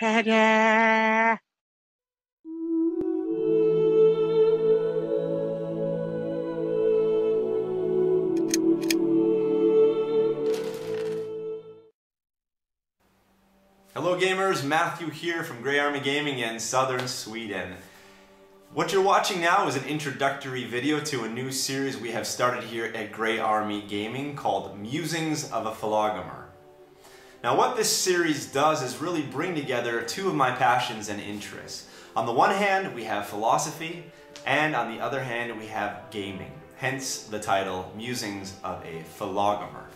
Ta-da! Hello gamers, Matthew here from Gray Army Gaming in southern Sweden. What you're watching now is an introductory video to a new series we have started here at Gray Army Gaming called Musings of a Philogamer. Now what this series does is really bring together two of my passions and interests. On the one hand, we have philosophy, and on the other hand, we have gaming. Hence the title, Musings of a Philogamer.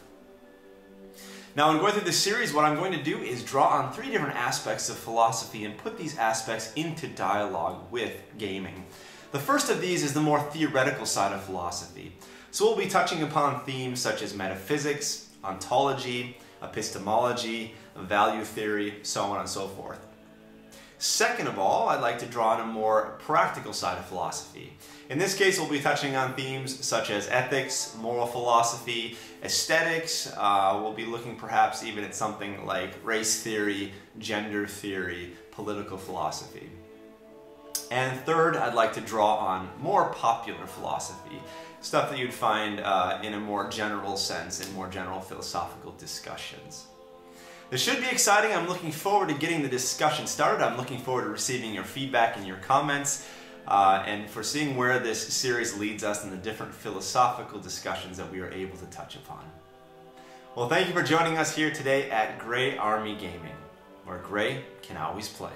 Now in going through this series, what I'm going to do is draw on three different aspects of philosophy and put these aspects into dialogue with gaming. The first of these is the more theoretical side of philosophy. So we'll be touching upon themes such as metaphysics, ontology, epistemology, value theory, so on and so forth. Second of all, I'd like to draw on a more practical side of philosophy. In this case, we'll be touching on themes such as ethics, moral philosophy, aesthetics. Uh, we'll be looking perhaps even at something like race theory, gender theory, political philosophy. And third, I'd like to draw on more popular philosophy, stuff that you'd find uh, in a more general sense, in more general philosophical discussions. This should be exciting. I'm looking forward to getting the discussion started. I'm looking forward to receiving your feedback and your comments uh, and for seeing where this series leads us in the different philosophical discussions that we are able to touch upon. Well, thank you for joining us here today at Gray Army Gaming, where Grey can always play.